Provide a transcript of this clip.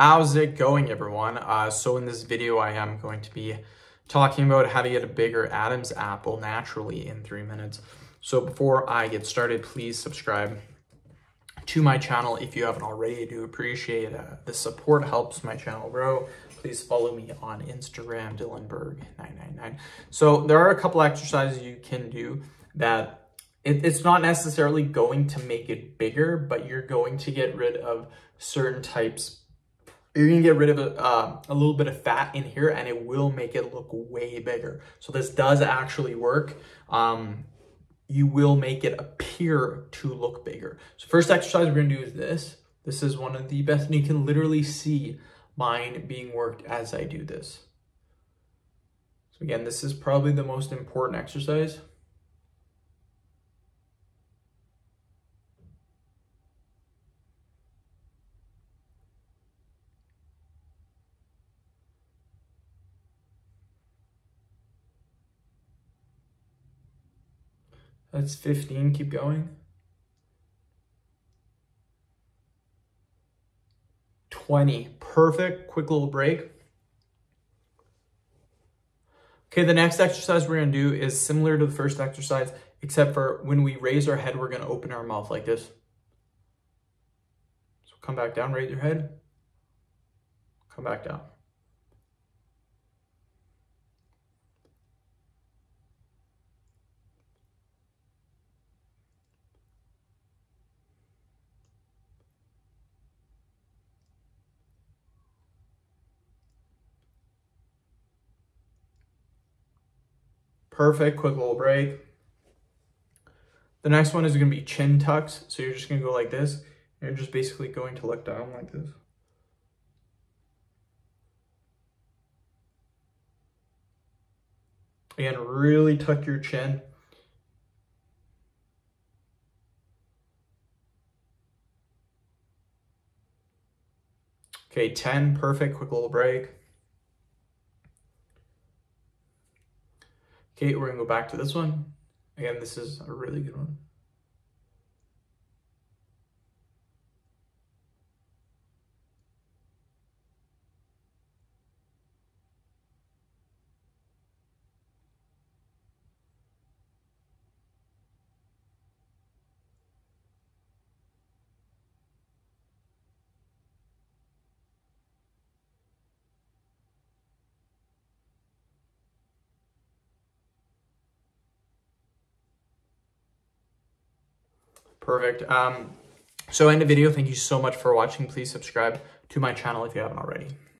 How's it going everyone? Uh, so in this video I am going to be talking about how to get a bigger Adam's apple naturally in three minutes. So before I get started, please subscribe to my channel if you haven't already. I do appreciate uh, the support, helps my channel grow. Please follow me on Instagram, DylanBerg999. So there are a couple exercises you can do that it, it's not necessarily going to make it bigger, but you're going to get rid of certain types you're gonna get rid of a, uh, a little bit of fat in here and it will make it look way bigger. So this does actually work. Um, you will make it appear to look bigger. So first exercise we're gonna do is this. This is one of the best, and you can literally see mine being worked as I do this. So again, this is probably the most important exercise. That's 15, keep going. 20, perfect, quick little break. Okay, the next exercise we're gonna do is similar to the first exercise, except for when we raise our head, we're gonna open our mouth like this. So come back down, raise your head, come back down. Perfect, quick little break. The next one is gonna be chin tucks. So you're just gonna go like this. You're just basically going to look down like this. Again, really tuck your chin. Okay, 10, perfect, quick little break. Okay, we're gonna go back to this one. Again, this is a really good one. Perfect. Um, so end the video. Thank you so much for watching. Please subscribe to my channel if you haven't already.